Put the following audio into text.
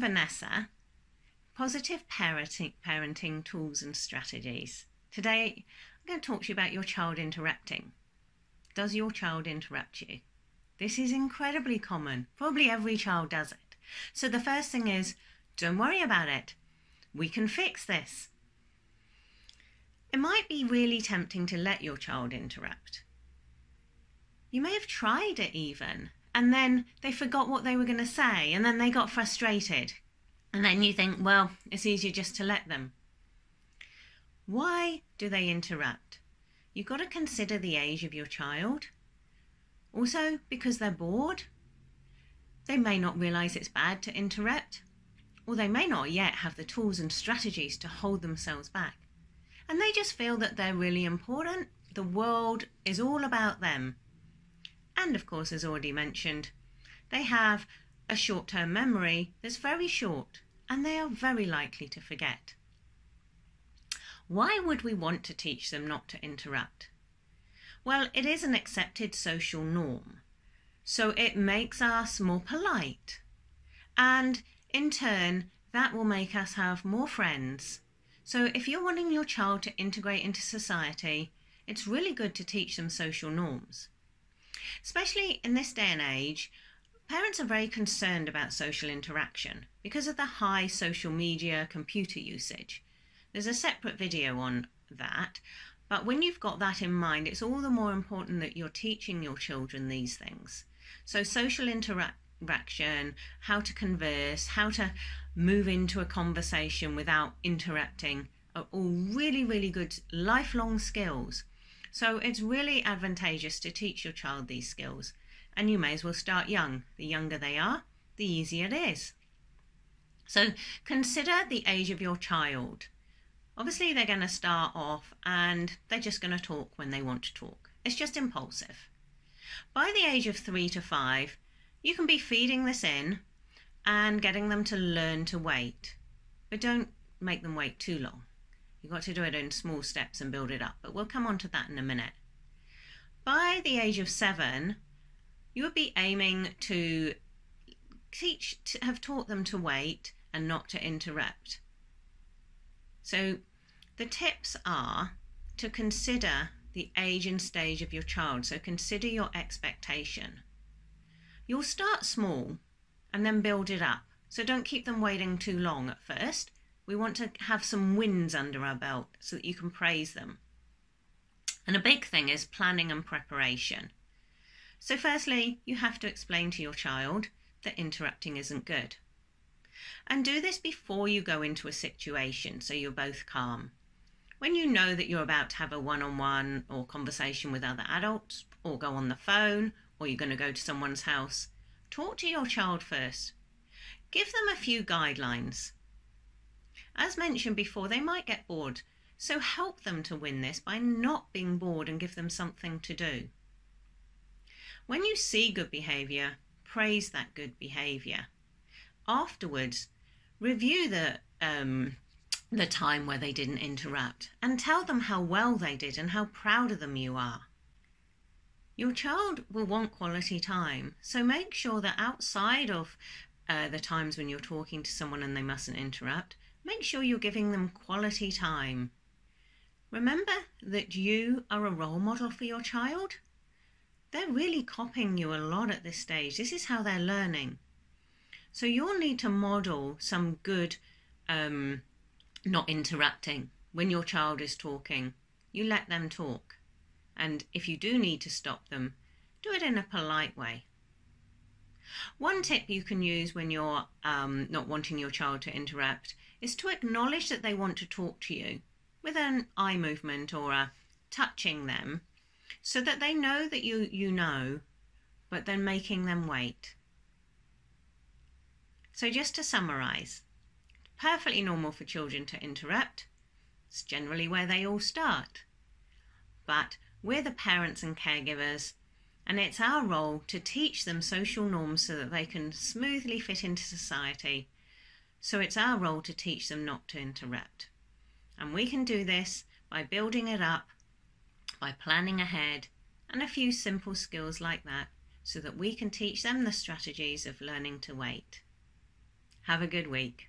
Vanessa, Positive Parenting, parenting Tools and Strategies. Today, I'm going to talk to you about your child interrupting. Does your child interrupt you? This is incredibly common. Probably every child does it. So the first thing is don't worry about it. We can fix this. It might be really tempting to let your child interrupt. You may have tried it even, and then they forgot what they were going to say, and then they got frustrated. And then you think, well, it's easier just to let them. Why do they interrupt? You've got to consider the age of your child. Also, because they're bored, they may not realise it's bad to interrupt, or they may not yet have the tools and strategies to hold themselves back. And they just feel that they're really important. The world is all about them. And of course, as already mentioned, they have a short term memory that's very short and they are very likely to forget. Why would we want to teach them not to interrupt? Well, it is an accepted social norm, so it makes us more polite, and in turn, that will make us have more friends. So, if you're wanting your child to integrate into society, it's really good to teach them social norms. Especially in this day and age, parents are very concerned about social interaction because of the high social media computer usage. There's a separate video on that, but when you've got that in mind, it's all the more important that you're teaching your children these things. So, social interaction, how to converse, how to move into a conversation without interrupting are all really, really good lifelong skills. So, it's really advantageous to teach your child these skills. And you may as well start young. The younger they are, the easier it is. So, consider the age of your child. Obviously, they're going to start off and they're just going to talk when they want to talk. It's just impulsive. By the age of three to five, you can be feeding this in and getting them to learn to wait. But don't make them wait too long. You've got to do it in small steps and build it up. But we'll come on to that in a minute. By the age of seven, you would be aiming to teach, to have taught them to wait and not to interrupt. So the tips are to consider the age and stage of your child. So consider your expectation. You'll start small and then build it up. So don't keep them waiting too long at first. We want to have some wins under our belt so that you can praise them. And a big thing is planning and preparation. So, firstly, you have to explain to your child that interrupting isn't good. And do this before you go into a situation so you're both calm. When you know that you're about to have a one on one or conversation with other adults, or go on the phone, or you're going to go to someone's house, talk to your child first. Give them a few guidelines. As mentioned before, they might get bored, so help them to win this by not being bored and give them something to do. When you see good behaviour, praise that good behavior. Afterwards, review the um, the time where they didn't interrupt and tell them how well they did and how proud of them you are. Your child will want quality time, so make sure that outside of uh, the times when you're talking to someone and they mustn't interrupt, make sure you're giving them quality time. Remember that you are a role model for your child they're really copying you a lot at this stage. This is how they're learning. So you'll need to model some good um, not interrupting. When your child is talking, you let them talk. And if you do need to stop them, do it in a polite way. One tip you can use when you're um, not wanting your child to interrupt is to acknowledge that they want to talk to you with an eye movement or a touching them so that they know that you, you know, but then making them wait. So, just to summarize, perfectly normal for children to interrupt. It's generally where they all start. But we're the parents and caregivers, and it's our role to teach them social norms so that they can smoothly fit into society. So, it's our role to teach them not to interrupt. And we can do this by building it up by planning ahead and a few simple skills like that so that we can teach them the strategies of learning to wait. Have a good week.